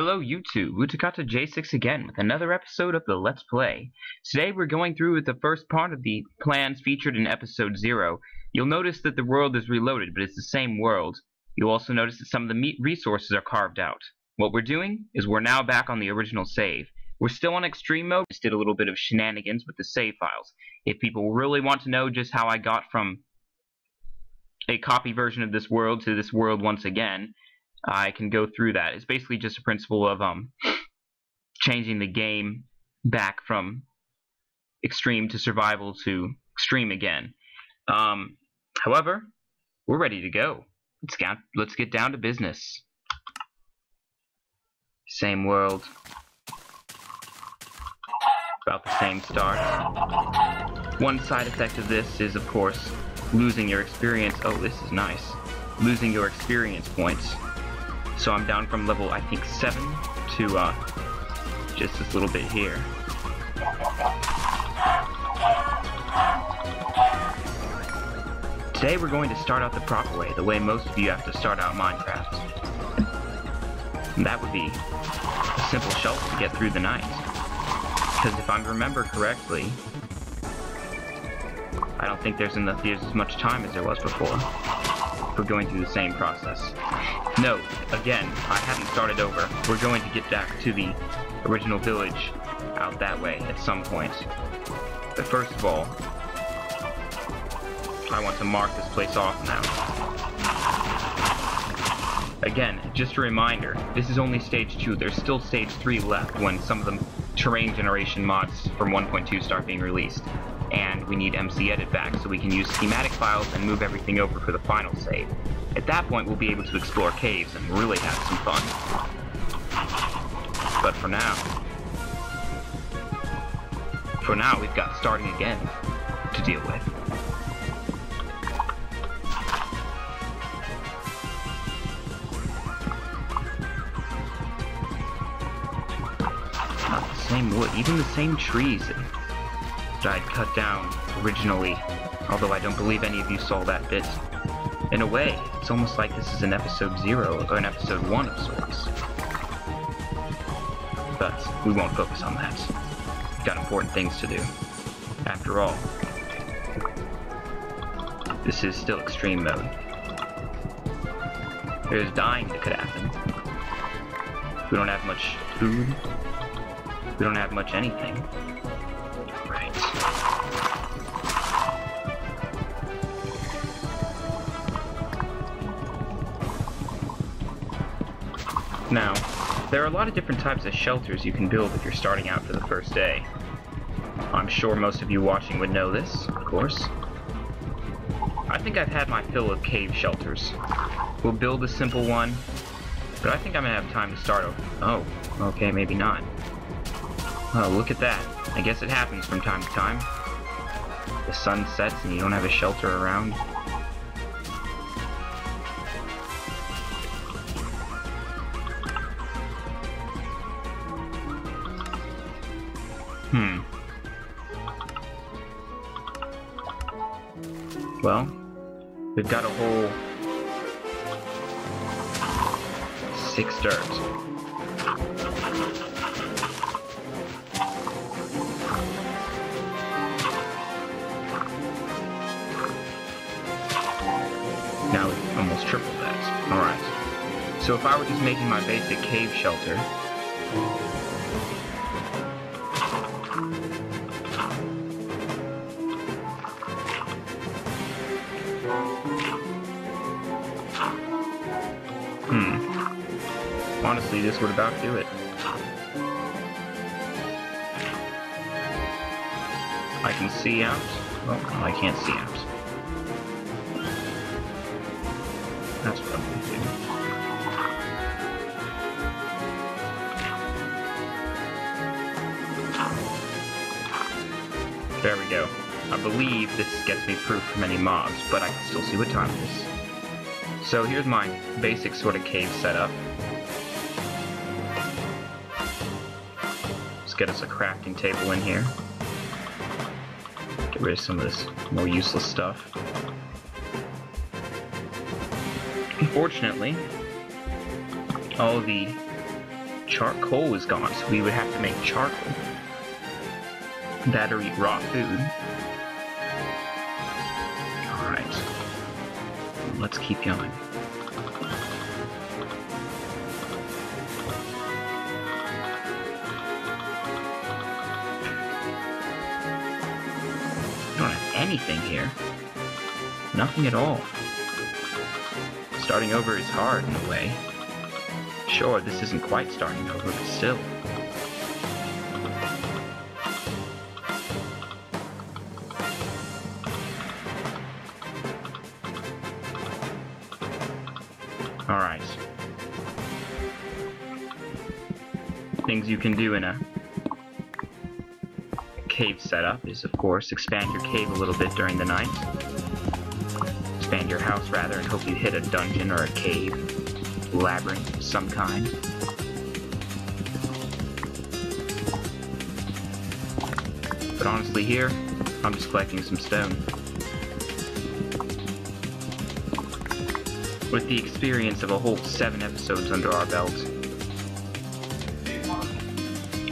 Hello YouTube, Utakata J6 again with another episode of the Let's Play. Today we're going through with the first part of the plans featured in episode 0. You'll notice that the world is reloaded, but it's the same world. You'll also notice that some of the meat resources are carved out. What we're doing is we're now back on the original save. We're still on extreme mode, just did a little bit of shenanigans with the save files. If people really want to know just how I got from a copy version of this world to this world once again, I can go through that. It's basically just a principle of um, changing the game back from extreme to survival to extreme again. Um, however, we're ready to go. Let's let's get down to business. Same world. About the same start. One side effect of this is, of course, losing your experience. Oh, this is nice. Losing your experience points. So I'm down from level, I think, 7 to uh, just this little bit here. Today we're going to start out the proper way, the way most of you have to start out Minecraft. And that would be a simple shelter to get through the night. Because if I remember correctly, I don't think there's enough there's as much time as there was before. We're going through the same process. No, again, I haven't started over. We're going to get back to the original village out that way at some point. But first of all, I want to mark this place off now. Again, just a reminder, this is only stage 2. There's still stage 3 left when some of the terrain generation mods from 1.2 start being released. And we need MC Edit back so we can use schematic files and move everything over for the final save. At that point, we'll be able to explore caves and really have some fun. But for now... For now, we've got starting again to deal with. Same wood, even the same trees that I'd cut down originally, although I don't believe any of you saw that bit. In a way, it's almost like this is an episode zero, or an episode one of sorts. But we won't focus on that. We've got important things to do. After all, this is still extreme mode. There's dying that could happen. We don't have much food. We don't have much anything. Now, there are a lot of different types of shelters you can build if you're starting out for the first day. I'm sure most of you watching would know this, of course. I think I've had my fill of cave shelters. We'll build a simple one, but I think I'm gonna have time to start over. Oh, okay, maybe not. Oh, look at that. I guess it happens from time to time. The sun sets and you don't have a shelter around. Hmm. Well, we've got a whole six dirt. Now we've almost tripled that. Alright. So if I were just making my basic cave shelter, Honestly, this would about do it. I can see out. Well, no, I can't see out. That's what I'm going to do. There we go. I believe this gets me proof from any mobs, but I can still see what time it is. So here's my basic sort of cave setup. Get us a crafting table in here. Get rid of some of this more useless stuff. Unfortunately, all the charcoal is gone, so we would have to make charcoal. That or eat raw food. Alright. Let's keep going. Anything here. Nothing at all. Starting over is hard in a way. Sure, this isn't quite starting over, but still. Alright. Things you can do in a cave setup is, of course, expand your cave a little bit during the night. Expand your house, rather, and hope you hit a dungeon or a cave. Labyrinth of some kind. But honestly here, I'm just collecting some stone. With the experience of a whole seven episodes under our belt,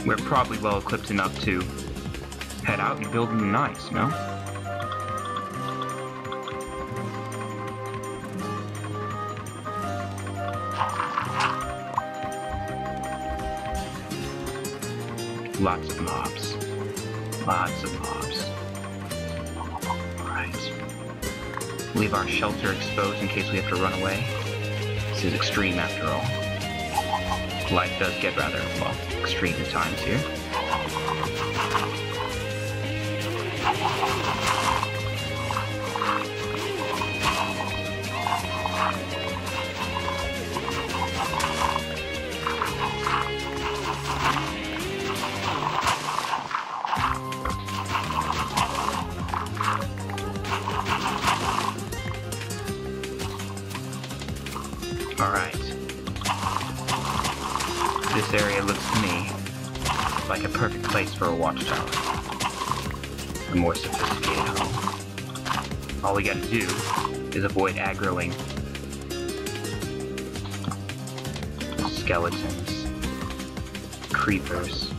we're probably well equipped enough to head out and build them nice, no? Lots of mobs. Lots of mobs. Alright. Leave our shelter exposed in case we have to run away. This is extreme after all. Life does get rather, well, extreme at times here. This area looks to me like a perfect place for a watchtower. A more sophisticated home. All we gotta do is avoid aggroing skeletons, creepers,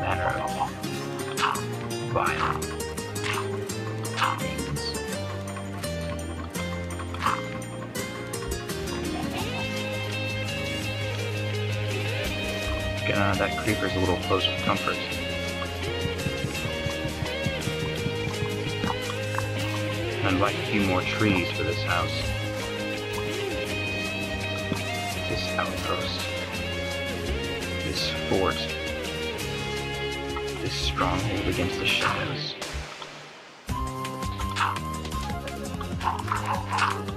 manner of vile things. Uh, that creeper's a little close for comfort. I'd like a few more trees for this house. This outpost. This fort. This stronghold against the shadows.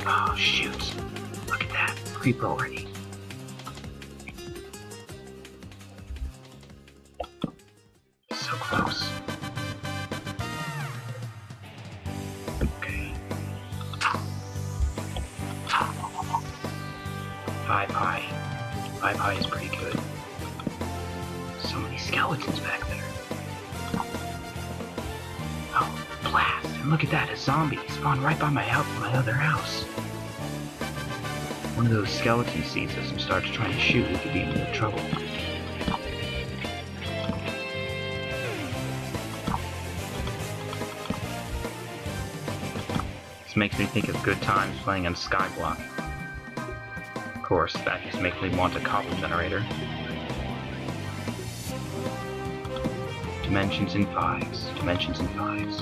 Oh, shoot. Look at that. Creep already. Pie pie. Pie is pretty good. So many skeletons back there. Oh, blast. And look at that, a zombie spawned right by my my other house. One of those skeletons sees us and starts trying to shoot, we could be in real trouble. This makes me think of good times playing on Skyblock. Of course, that just makes me want a cobble generator. Dimensions in fives. Dimensions in fives.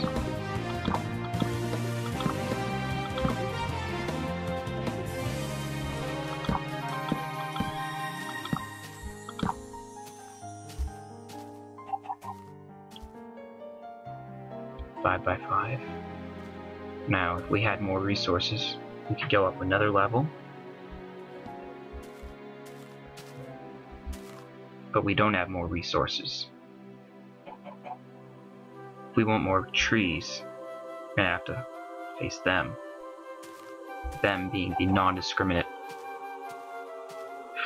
Five by five. Now, if we had more resources, we could go up another level. But we don't have more resources. We want more trees, we're gonna have to face them. Them being the non-discriminate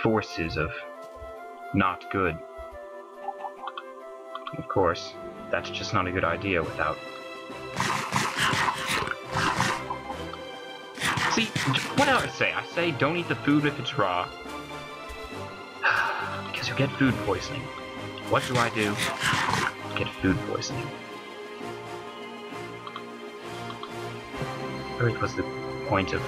forces of not good. Of course, that's just not a good idea without... See, what I say? I say don't eat the food if it's raw. You'll get food poisoning. What do I do? Get food poisoning. Earth was the point of